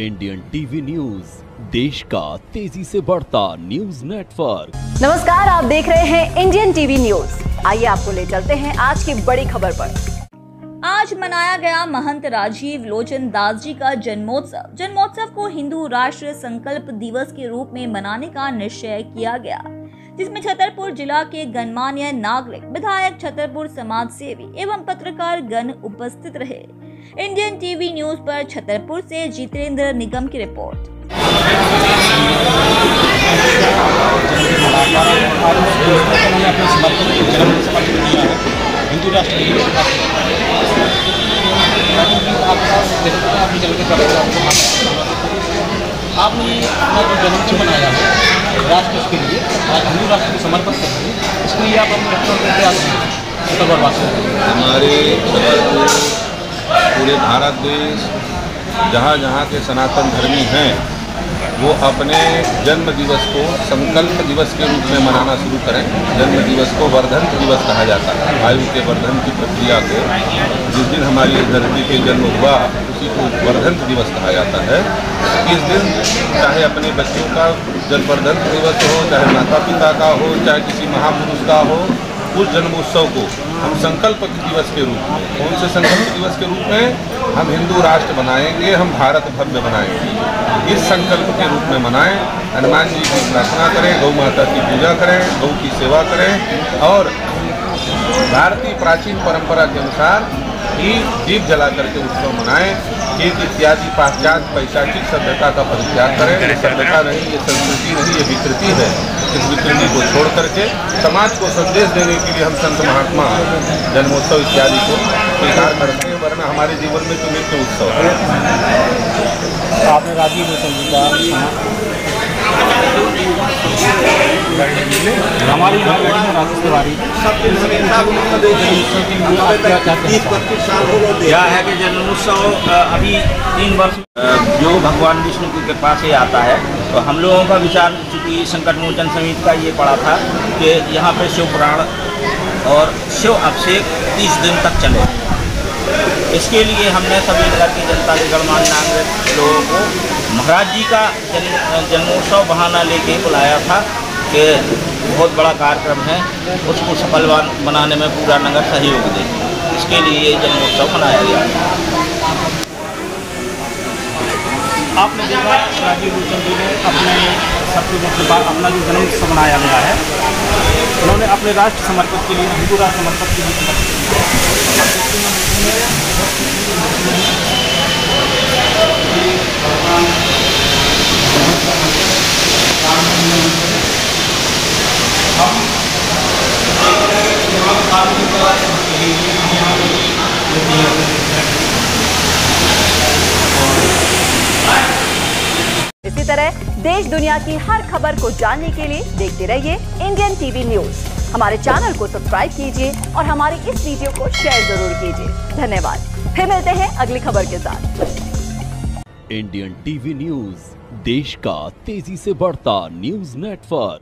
Indian TV news देश का तेज़ी से बढ़ता न्यूज़ नेटवर्क नमस्कार आप देख रहे हैं इंडियन टीवी न्यूज़ आइए आपको ले चलते हैं आज की बड़ी खबर पर। आज मनाया गया महंत राजीव लोचन दास जी का जन्मोत्सव। जन्मोत्सव को हिंदू राष्ट्र संकल्प दिवस के रूप में मनाने का निश्चय किया गया। जिसमें छतरपुर जिला के गणमान्य नागरिक, विधायक, छतरपुर समाज सेवी एवं पत्रकार गण उपस्थित रहे। इंडियन टीवी न्यूज़ पर छतरपुर से जितेंद्र निगम की रिपोर्ट। आपका आपने के अपना जो जन्मदिन बनाया है, राष्ट्र के लिए, आज हिंदू राष्ट्र को समर्पित कर हैं इसके लिए आप अपने हैं वासी हमारे पूरे भारत देश जहाँ जहाँ के सनातन धर्मी हैं, वो अपने जन्म दिवस को संकल्प दिवस के रूप में मनाना शुरू करें। जन्म दिवस को वर्धन दिवस कहा जाता है। आयु के वर्धन की प्रक्रिया को, जिस दिन हमारी धरती पे जन्म हुआ, उसी को वर्धन दिवस कहा जाता है। इस दिन चाहे अपने बच्चों का जन्मवर्धन दिवस हो, चाहे माता पिता का हो, चाहे किसी महापुरुष का हो, उस जन्मोत्सव को हम संकल्प दिवस के रूप में, कौन से संकल्प दिवस के रूप में? हम हिंदू राष्ट्र बनाएँगे, हम भारत भव्य बनाएँगे। इस संकल्प के रूप में मनाएँ, हनुमान जी की प्रार्थना करें, गौ माता की पूजा करें, गौ की सेवा करें और भारतीय प्राचीन परंपरा के अनुसार ही दीप जला करके उत्सव मनाएँ खेत इत्यादि पाश्चात्य पैशाचिक सभ्यता का परित्याग करें। सभ्यता नहीं ये संस्कृति नहीं ये विकृति है। इस विकृति को छोड़ करके समाज को संदेश देने के लिए हम संत महात्मा जन्मोत्सव इत्यादि को स्वीकार करते हैं वरना हमारे जीवन में तो नित्य उत्सव है। आपने राजीव हमारी गाड़ी में राजेश तिवारी। यह है कि जन्मोत्सव अभी तीन वर्ष जो भगवान विष्णु की कृपा से आता है तो हम लोगों का विचार, चूँकि संकट मोचन समिति का ये पड़ा था, कि यहाँ पे शिव पुराण और शिव अभिषेक तीस दिन तक चले। इसके लिए हमने सभी नगर की जनता के गणमान्य नागरिक लोगों को महाराज जी का जन्म जन्मोत्सव बहाना लेके बुलाया था कि बहुत बड़ा कार्यक्रम है, उसको सफल बनाने में पूरा नगर सहयोग दे। इसके लिए ये जन्मोत्सव मनाया गया। आपने देखा राजीव जी ने अपने सबसे वर्ष बाद अपना जो जन्मोत्सव मनाया गया है, उन्होंने अपने राष्ट्र समर्पित के लिए, हिंदू राष्ट्र समर्पित के लिए समर्पित इसी तरह देश दुनिया की हर खबर को जानने के लिए देखते रहिए इंडियन टीवी न्यूज़ हमारे चैनल को सब्सक्राइब कीजिए और हमारे इस वीडियो को शेयर ज़रूर कीजिए। धन्यवाद। फिर मिलते हैं अगली खबर के साथ। इंडियन टीवी न्यूज़ देश का तेज़ी से बढ़ता न्यूज़ नेटवर्क